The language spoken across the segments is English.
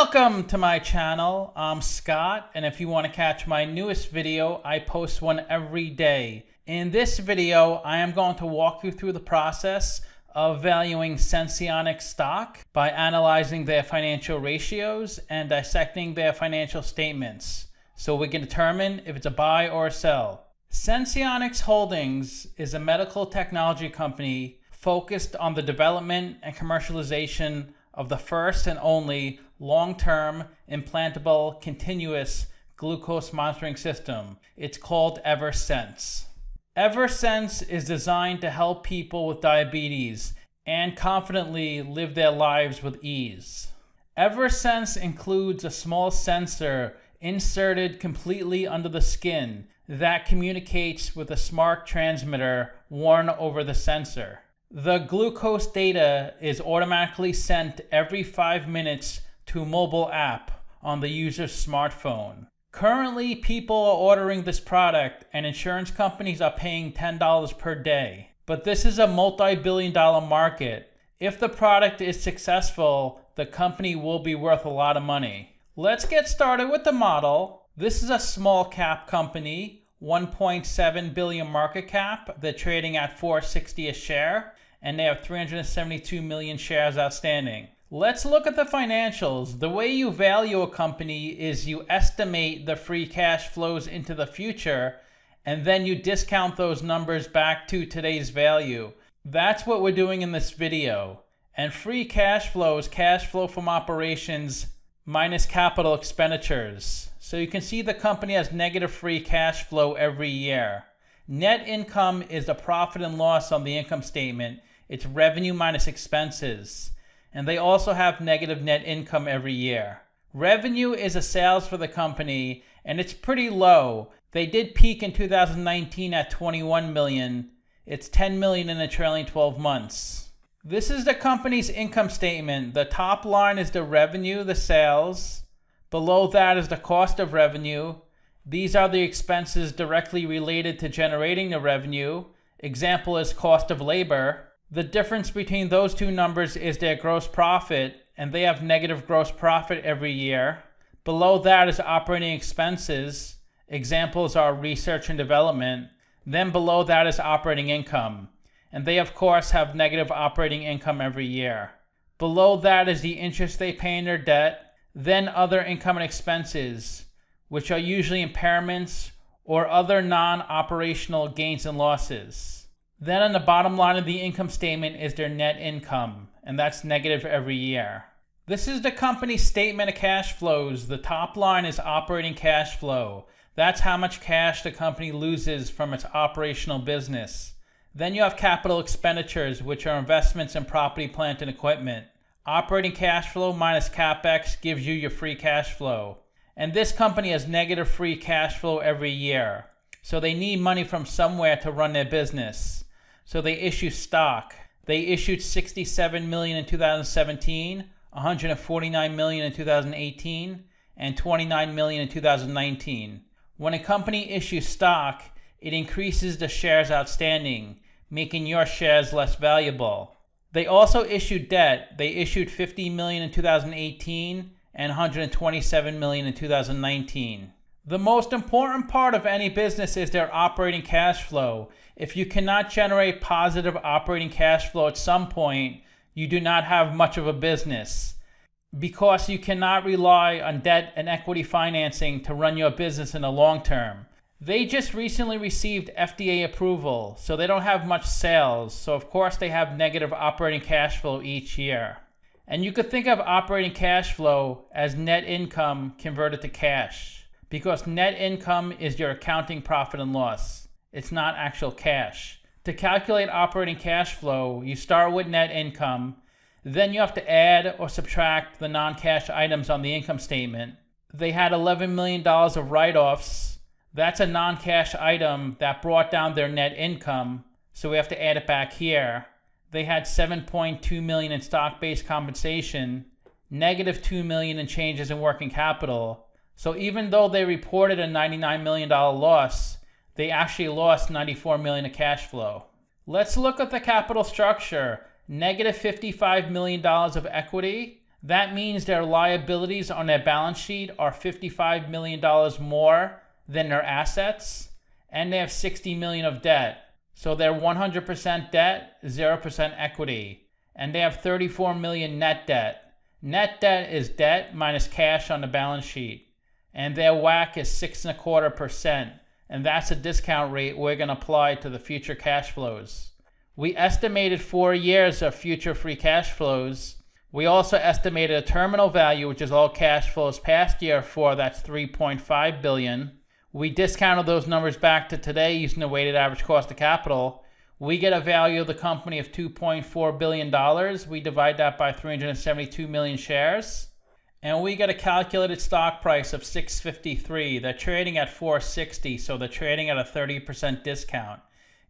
Welcome to my channel. I'm Scott, and if you want to catch my newest video, I post one every day. In this video, I am going to walk you through the process of valuing Senseonics stock by analyzing their financial ratios and dissecting their financial statements so we can determine if it's a buy or a sell. Senseonics Holdings is a medical technology company focused on the development and commercialization of the first and only long-term implantable continuous glucose monitoring system. It's called Eversense. Eversense is designed to help people with diabetes and confidently live their lives with ease. Eversense includes a small sensor inserted completely under the skin that communicates with a smart transmitter worn over the sensor. The glucose data is automatically sent every five minutes to mobile app on the user's smartphone. Currently, people are ordering this product and insurance companies are paying $10 per day. But this is a multi billion dollar market. If the product is successful, the company will be worth a lot of money. Let's get started with the model. This is a small cap company 1.7 billion market cap. They're trading at 460 a share and they have 372 million shares outstanding. Let's look at the financials. The way you value a company is you estimate the free cash flows into the future and then you discount those numbers back to today's value. That's what we're doing in this video. And free cash flow is cash flow from operations minus capital expenditures. So you can see the company has negative free cash flow every year. Net income is the profit and loss on the income statement. It's revenue minus expenses. And they also have negative net income every year. Revenue is a sales for the company and it's pretty low. They did peak in 2019 at 21 million. It's 10 million in the trailing 12 months. This is the company's income statement. The top line is the revenue, the sales. Below that is the cost of revenue. These are the expenses directly related to generating the revenue. Example is cost of labor. The difference between those two numbers is their gross profit, and they have negative gross profit every year. Below that is operating expenses. Examples are research and development. Then below that is operating income. And they, of course, have negative operating income every year. Below that is the interest they pay in their debt then other income and expenses, which are usually impairments or other non operational gains and losses. Then on the bottom line of the income statement is their net income, and that's negative every year. This is the company's statement of cash flows. The top line is operating cash flow. That's how much cash the company loses from its operational business. Then you have capital expenditures, which are investments in property, plant, and equipment. Operating cash flow minus capex gives you your free cash flow. And this company has negative free cash flow every year. So they need money from somewhere to run their business. So they issue stock. They issued 67 million in 2017, 149 million in 2018, and 29 million in 2019. When a company issues stock, it increases the shares outstanding, making your shares less valuable. They also issued debt. They issued 50 million in 2018 and 127 million in 2019. The most important part of any business is their operating cash flow. If you cannot generate positive operating cash flow at some point, you do not have much of a business because you cannot rely on debt and equity financing to run your business in the long term. They just recently received FDA approval, so they don't have much sales. So, of course, they have negative operating cash flow each year. And you could think of operating cash flow as net income converted to cash because net income is your accounting profit and loss. It's not actual cash. To calculate operating cash flow, you start with net income, then you have to add or subtract the non cash items on the income statement. They had $11 million of write offs that's a non-cash item that brought down their net income, so we have to add it back here. They had 7.2 million in stock-based compensation, negative 2 million in changes in working capital. So even though they reported a 99 million dollar loss, they actually lost 94 million of cash flow. Let's look at the capital structure. Negative Negative 55 million dollars of equity. That means their liabilities on their balance sheet are $55 million more than their assets, and they have 60 million of debt. So they're 100% debt, 0% equity, and they have 34 million net debt. Net debt is debt minus cash on the balance sheet, and their WACC is six and a quarter percent, and that's a discount rate we're going to apply to the future cash flows. We estimated four years of future free cash flows. We also estimated a terminal value, which is all cash flows past year for that's 3.5 billion. We discounted those numbers back to today using the weighted average cost of capital. We get a value of the company of $2.4 billion. We divide that by 372 million shares. And we get a calculated stock price of 653. They're trading at 460, so they're trading at a 30% discount.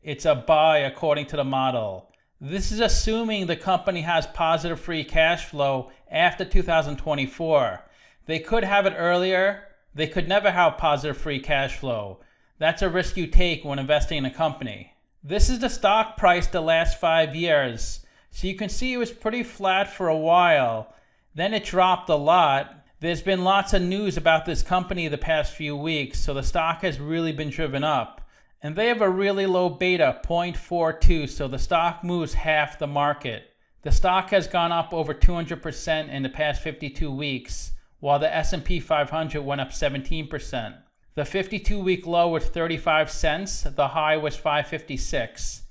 It's a buy according to the model. This is assuming the company has positive free cash flow after 2024. They could have it earlier. They could never have positive free cash flow. That's a risk you take when investing in a company. This is the stock price the last five years. So you can see it was pretty flat for a while. Then it dropped a lot. There's been lots of news about this company the past few weeks, so the stock has really been driven up. And they have a really low beta, 0.42, so the stock moves half the market. The stock has gone up over 200% in the past 52 weeks, while the S&P 500 went up 17%. The 52-week low was 35 cents, the high was 556,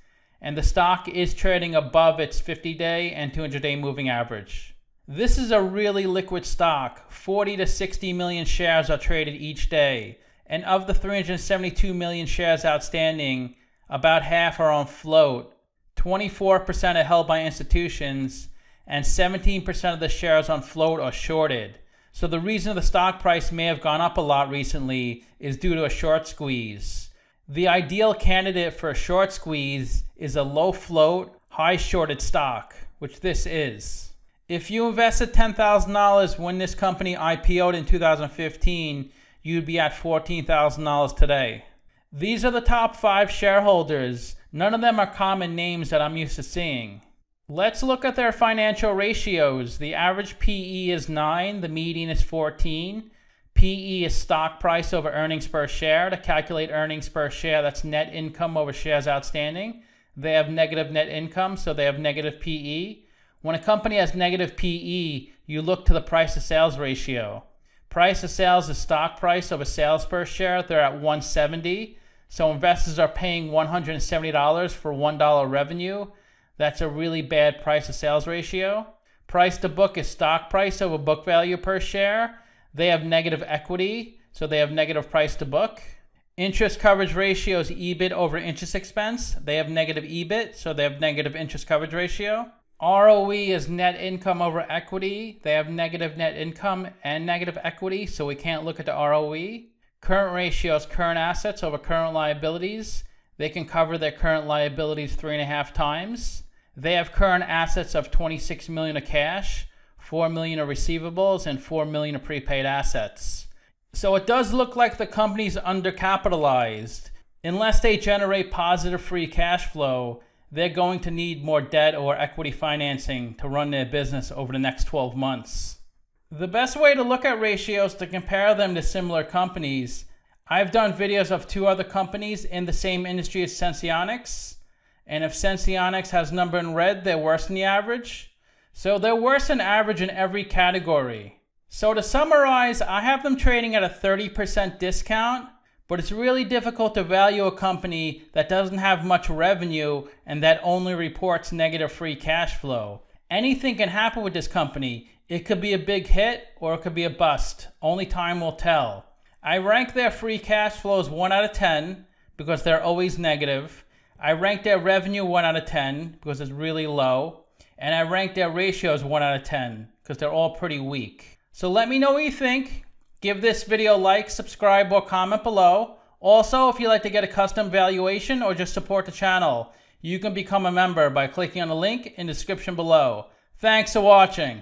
and the stock is trading above its 50-day and 200-day moving average. This is a really liquid stock. 40 to 60 million shares are traded each day. And of the 372 million shares outstanding, about half are on float. 24% are held by institutions, and 17% of the shares on float are shorted. So the reason the stock price may have gone up a lot recently is due to a short squeeze. The ideal candidate for a short squeeze is a low float, high shorted stock, which this is. If you invested $10,000 when this company IPO'd in 2015, you'd be at $14,000 today. These are the top five shareholders. None of them are common names that I'm used to seeing. Let's look at their financial ratios. The average PE is 9, the median is 14. PE is stock price over earnings per share. To calculate earnings per share, that's net income over shares outstanding. They have negative net income, so they have negative PE. When a company has negative PE, you look to the price to sales ratio. Price to sales is stock price over sales per share. They're at 170. So investors are paying $170 for $1 revenue. That's a really bad price to sales ratio. Price to book is stock price over book value per share. They have negative equity, so they have negative price to book. Interest coverage ratio is EBIT over interest expense. They have negative EBIT, so they have negative interest coverage ratio. ROE is net income over equity. They have negative net income and negative equity, so we can't look at the ROE. Current ratio is current assets over current liabilities. They can cover their current liabilities three and a half times. They have current assets of 26 million of cash, 4 million of receivables, and 4 million of prepaid assets. So it does look like the company's undercapitalized. Unless they generate positive free cash flow, they're going to need more debt or equity financing to run their business over the next 12 months. The best way to look at ratios to compare them to similar companies, I've done videos of two other companies in the same industry as Senseonics. And if Senseonics has number in red, they're worse than the average. So they're worse than average in every category. So to summarize, I have them trading at a 30% discount but it's really difficult to value a company that doesn't have much revenue and that only reports negative free cash flow. Anything can happen with this company. It could be a big hit or it could be a bust. Only time will tell. I rank their free cash flows 1 out of 10 because they're always negative. I rank their revenue 1 out of 10 because it's really low. And I rank their ratios 1 out of 10 because they're all pretty weak. So let me know what you think. Give this video a like, subscribe, or comment below. Also, if you'd like to get a custom valuation or just support the channel, you can become a member by clicking on the link in the description below. Thanks for watching.